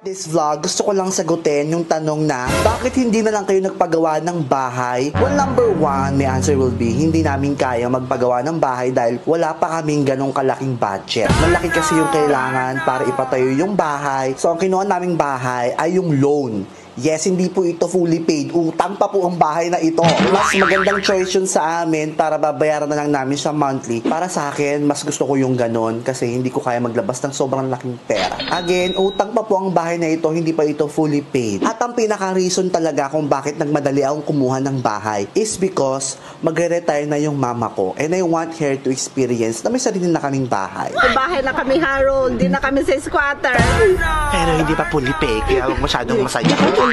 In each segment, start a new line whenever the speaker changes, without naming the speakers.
This vlog, gusto ko lang sagutin yung tanong na bakit hindi na lang kayo nagpagawa ng bahay? Well, number one, my answer will be hindi namin kaya magpagawa ng bahay dahil wala pa kaming ganong kalaking budget. Malaki kasi yung kailangan para ipatayo yung bahay. So, ang kinuha naming bahay ay yung loan. Yes, hindi po ito fully paid. Utang pa po ang bahay na ito. Mas magandang choice yun sa amin para babayaran na lang namin siya monthly. Para sa akin, mas gusto ko yung ganon kasi hindi ko kaya maglabas ng sobrang laking pera. Again, utang pa po ang bahay na ito, hindi pa ito fully paid. At ang pinaka-reason talaga kung bakit nagmadali akong kumuha ng bahay is because magre-retire na yung mama ko and I want her to experience na may sarili na kaming bahay.
May bahay na kami, Harold. Hindi na kami sa squatter.
Pero hindi pa fully paid, kaya huwag masyadong masaya.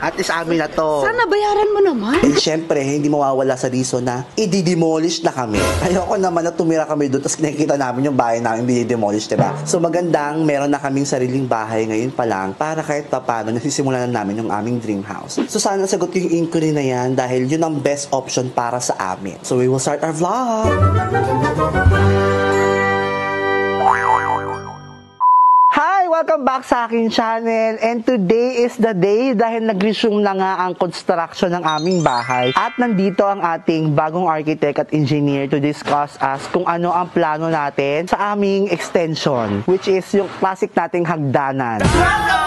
At least amin na to.
Sana bayaran mo naman.
And syempre, hindi mawawala sa reason na i-demolish na kami. Ayoko naman na tumira kami doon tapos nakikita namin yung bahay namin dinidemolish, diba? So magandang meron na kaming sariling bahay ngayon pa lang para kahit pa paano nasisimulan na namin yung aming dream house. So sana sagot yung inquiry na yan dahil yun ang best option para sa amin. So we will start our vlog! Welcome back sa aking channel and today is the day dahil nag-resume na nga ang construction ng aming bahay at nandito ang ating bagong architect at engineer to discuss us kung ano ang plano natin sa aming extension which is yung classic nating hagdanan. Welcome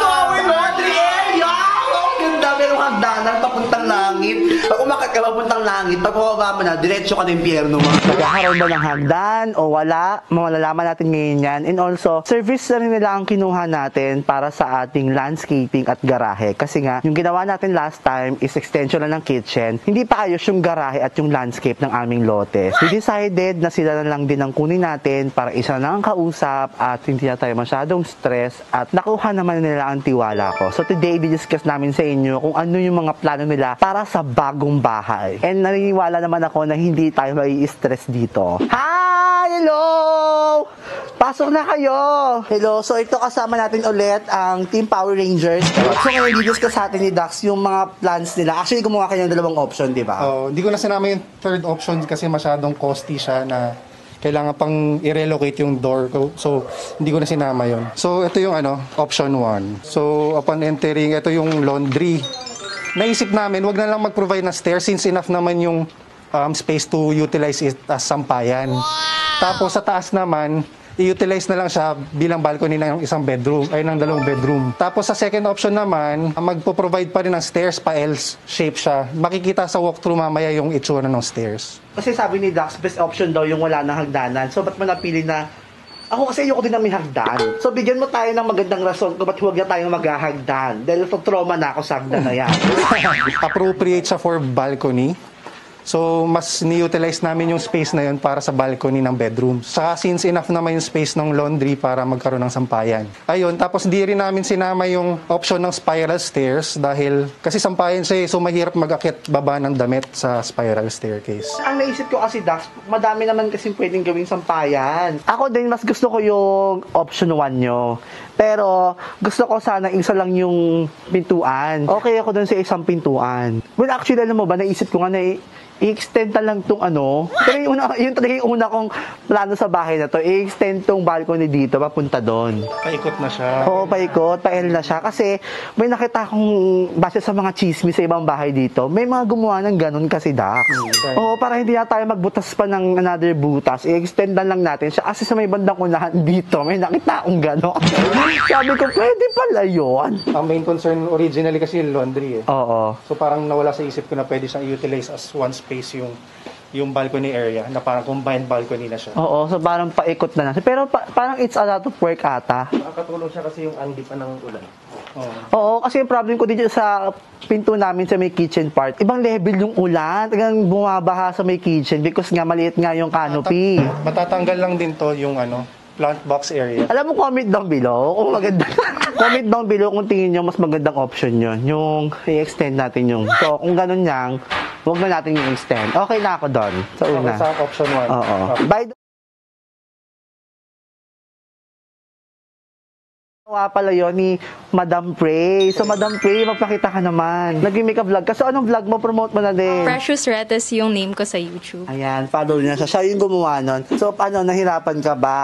Ang ganda, merong hagdanan papuntang langit. Pag umakat ka papuntang langit, pag pababa mo na, diretso ka ng impyerno mo. Nagkakaroon ba ng hagdan o wala? Malalaman natin ngayon yan. And also, service na rin nila ang kinuha natin para sa ating landscaping at garahe. Kasi nga, yung ginawa natin last time is extension na ng kitchen. Hindi pa ayos yung garahe at yung landscape ng aming lote. We decided na sila na lang din ang kunin natin para isa na ang kausap at hindi na tayo masyadong stress at nakuha naman nila ang tiwala ko. So today, di-discuss namin sa inyo kung ano yung mga plano nila para sa bagong bahay. And naniniwala naman ako na hindi tayo mai-stress dito. Hi! Hello! Pasok na kayo! Hello, so ito kasama natin ulit ang Team Power Rangers. So ngayon, di-discuss sa atin ni Dax yung mga plans nila. Actually, gumawa kayo ng dalawang option, di ba?
Oh, hindi ko na sinama yung third option kasi masyadong costly siya na kailangan pang i-relocate yung door ko. So, hindi ko na sinama yon. So, ito yung ano, option 1. So, upon entering, ito yung laundry. Naisip namin, wag na lang mag-provide ng stairs since enough naman yung um, space to utilize it as sampayan. Tapos sa taas naman, i-utilize na lang siya bilang balcony ng isang bedroom, ay ng dalawang bedroom. Tapos sa second option naman, magpo-provide pa rin ng stairs pa L shape siya. Makikita sa walkthrough mamaya yung itsura ng stairs.
Kasi sabi ni Dax, best option daw yung wala nang hagdanan. So, ba't mo napili na ako kasi ayoko din na may hagdan. So, bigyan mo tayo ng magandang rason kung ba't huwag na tayong maghahagdan. Dahil to trauma na ako sa hagdan na yan.
Appropriate siya for balcony. So, mas ni-utilize namin yung space na yun para sa balcony ng bedroom. Saka since enough naman yung space ng laundry para magkaroon ng sampayan. Ayun, tapos di rin namin sinama yung option ng spiral stairs dahil kasi sampayan siya eh, so mahirap mag-akit baba ng damit sa spiral staircase.
Ang naisip ko kasi, Dax, madami naman kasi pwedeng gawing sampayan. Ako din, mas gusto ko yung option 1 nyo. Pero, gusto ko sana isa lang yung pintuan. Okay ako dun sa isang pintuan. Well, actually, alam mo ba, naisip ko nga na i-extend na lang tong ano. Pero yung, una, yun talaga yung una kong plano sa bahay na to, i-extend tong balcony dito, papunta doon.
Paikot na siya.
Oo, paikot, pa-L na siya. Kasi may nakita akong base sa mga chismis sa ibang bahay dito, may mga gumawa ng ganun kasi, Dax.
right.
Oo, para hindi na tayo magbutas pa ng another butas, i-extend na lang natin siya. Kasi sa may bandang unahan dito, may nakita akong gano'n. Sabi ko, pwede pala yun.
Ang main concern originally kasi yung laundry eh.
Oo.
So parang nawala sa isip ko na pwede siyang i-utilize as one space yung yung balcony area na parang combined balcony na siya.
Oo, so parang paikot na lang. Pero pa- parang it's a lot of work ata.
Nakakatulong siya kasi yung andi pa ng ulan.
Oo.
Oo, kasi yung problem ko dito sa pinto namin sa may kitchen part, ibang level yung ulan. Talagang bumabaha sa may kitchen because nga maliit nga yung canopy.
Matatanggal lang din to yung ano, plant box area.
Alam mo, comment down below kung maganda. comment down below kung tingin nyo mas magandang option yun. Yung i-extend natin yung. So, kung ganun yang, huwag na natin yung extend. Okay na ako doon. Sa
Okay,
una.
sa option 1.
Oo. By the Gawa pala yun ni Madam Prey. So, Madam Prey, magpakita ka naman. Naging makeup vlog ka. So, anong vlog mo? Promote mo na din.
Precious Retes yung name ko sa YouTube.
Ayan, follow niya siya. Siya yung gumawa nun. So, paano, nahirapan ka ba?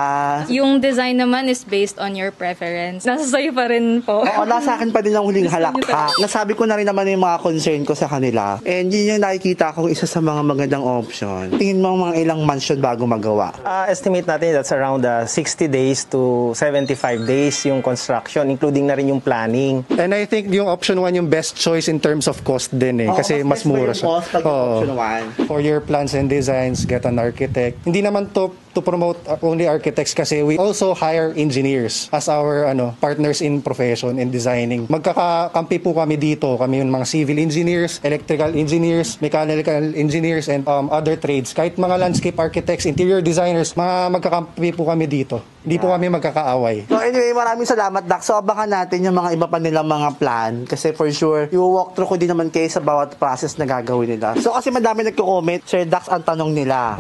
Yung design naman is based on your preference. Nasa sa'yo pa rin po.
Oo, nasa akin pa din ang huling halakha. Nasabi ko na rin naman yung mga concern ko sa kanila. And yun yung nakikita kong isa sa mga magandang option. Tingin mo mga ilang months yun bago magawa.
Ah, estimate natin that's around uh, 60 days to 75 days yung construction, including na rin yung planning.
And I think yung option 1 yung best choice in terms of cost din eh.
Oo,
kasi
mas
mas mura
yung
siya.
cost pag
Oo.
option one.
For your plans and designs, get an architect. Hindi naman to to promote only architects kasi we also hire engineers as our ano partners in profession in designing. Magkakakampi po kami dito. Kami yung mga civil engineers, electrical engineers, mechanical engineers and um, other trades. Kahit mga landscape architects, interior designers, mga magkakampi po kami dito. Hindi po kami magkakaaway.
So anyway, maraming salamat, Doc. So abangan natin yung mga iba pa nilang mga plan. Kasi for sure, i-walk through ko din naman kayo sa bawat process na gagawin nila. So kasi madami nagko-comment, Sir Dax, ang tanong nila.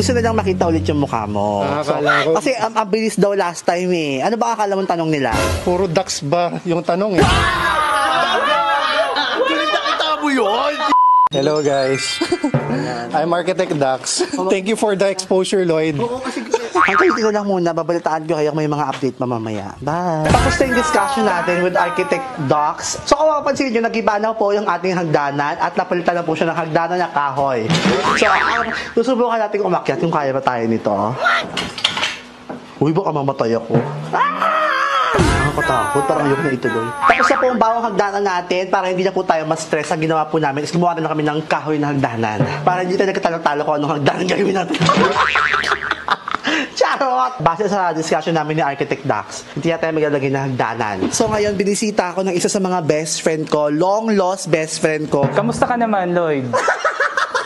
Gusto nilang makita ulit yung mukha mo.
Ah,
so,
akala ko-
kasi ang, ang bilis daw last time eh. Ano ba akala mong tanong nila?
Puro ducks ba yung tanong eh? Hello guys. I'm Architect Dax. Thank you for the exposure, Lloyd.
Hanggang dito lang muna, babalitaan ko kayo kung may mga update pa mamaya. Bye! Tapos na yung discussion natin with Architect Docs. So kung mapapansin nyo, nag-iba po yung ating hagdanan at napalitan na po siya ng hagdanan na kahoy. So, ang susubukan natin umakyat kung kaya ba tayo nito. Uy, baka mamatay ako. Nakakatakot, parang ayoko na ituloy. Tapos na po ang bawang hagdanan natin para hindi na po tayo ma-stress. Ang ginawa po namin is gumawa na kami ng kahoy na hagdanan. Para hindi tayo nagkatalo-talo kung anong hagdanan gagawin natin. Charot! Base sa discussion namin ni Architect Dax, hindi na tayo maglalagay ng hagdanan. So ngayon, binisita ako ng isa sa mga best friend ko, long lost best friend ko.
Kamusta ka naman, Lloyd?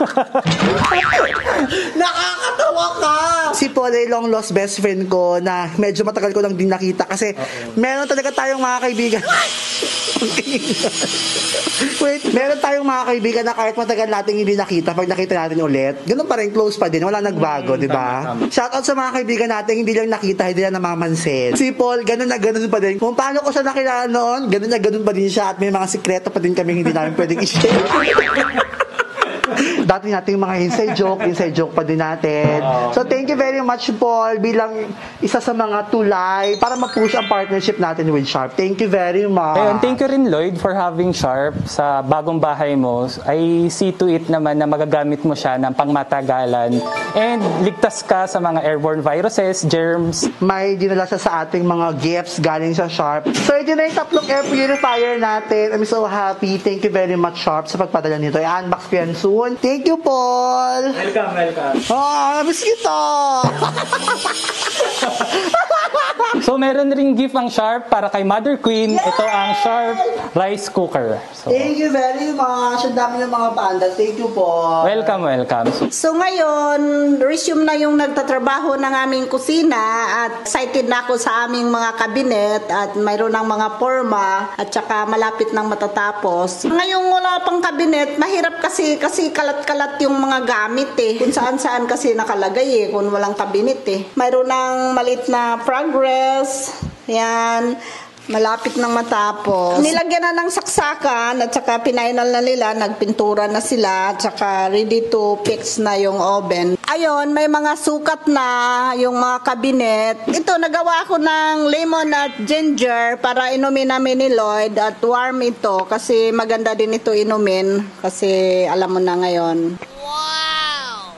Nakakatawa ka! Si Paul ay long lost best friend ko na medyo matagal ko lang din nakita kasi meron talaga tayong mga kaibigan. Wait, meron tayong mga kaibigan na kahit matagal nating hindi nakita, pag nakita natin ulit, ganun pa rin, close pa din, wala nagbago, di ba? Shoutout sa mga kaibigan natin, hindi lang nakita, hindi lang namamansin. Si Paul, ganun na ganun pa din. Kung paano ko siya nakilala noon, ganun na ganun pa din siya at may mga sikreto pa din kami hindi namin pwedeng i-share. Dati nating mga inside joke, inside joke pa din natin. So thank you very much Paul bilang isa sa mga tulay para ma-push ang partnership natin with Sharp. Thank you very much.
Ayun, thank you rin, Lloyd, for having Sharp sa bagong bahay mo. I see to it naman na magagamit mo siya ng pangmatagalan and ligtas ka sa mga airborne viruses, germs,
May dinala siya sa ating mga gifts galing sa Sharp. So ito na yung tatlong air purifier natin. I'm so happy. Thank you very much Sharp sa pagpadala nito. I-unbox ko yan soon. Thank you Paul.
Welcome, welcome.
Ah, miss kita.
So, meron ring gift ang Sharp para kay Mother Queen. Ito ang Sharp Rice Cooker. So,
Thank you very much. Ang dami ng mga banda. Thank you po.
welcome, welcome. So,
So ngayon, resume na yung nagtatrabaho ng aming kusina at excited na ako sa aming mga kabinet at mayroon ng mga forma at saka malapit nang matatapos. Ngayong wala pang kabinet, mahirap kasi kasi kalat-kalat yung mga gamit eh. Kung saan-saan kasi nakalagay eh, kung walang kabinet eh. Mayroon ng malit na progress, yan, Malapit nang matapos. Nilagyan na ng saksakan at saka pinainal na nila, nagpintura na sila at saka ready to fix na yung oven. Ayon, may mga sukat na yung mga kabinet. Ito, nagawa ko ng lemon at ginger para inumin namin ni Lloyd at warm ito kasi maganda din ito inumin kasi alam mo na ngayon.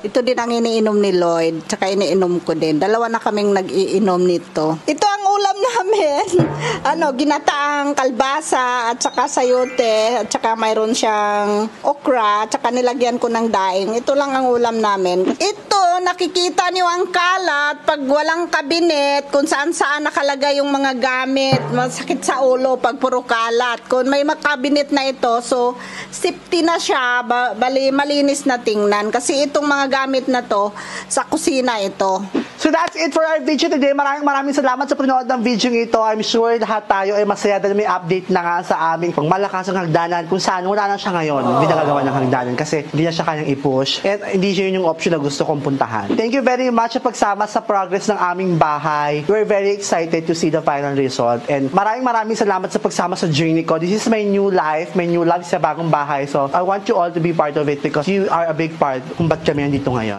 Ito din ang iniinom ni Lloyd, tsaka iniinom ko din. Dalawa na kaming nag-iinom nito. Ito ulam namin. ano, ginataang kalbasa at saka sayote at saka mayroon siyang okra at saka nilagyan ko ng daing. Ito lang ang ulam namin. Ito, nakikita niyo ang kalat pag walang kabinet kung saan saan nakalagay yung mga gamit. Masakit sa ulo pag puro kalat. Kung may makabinet na ito, so safety na siya, ba- bali malinis na tingnan kasi itong mga gamit na to sa kusina ito.
So that's it for our video today. Maraming maraming salamat sa panonood ng video ito. I'm sure lahat tayo ay masaya dahil may update na nga sa aming pangmalakas ng hagdanan kung saan wala na siya ngayon. Hindi nagagawa ng hagdanan kasi hindi na siya kayang i-push and hindi siya yun yung option na gusto kong puntahan. Thank you very much sa pagsama sa progress ng aming bahay. We're very excited to see the final result and maraming maraming salamat sa pagsama sa journey ko. This is my new life, my new life sa bagong bahay. So I want you all to be part of it because you are a big part kung ba't kami nandito ngayon.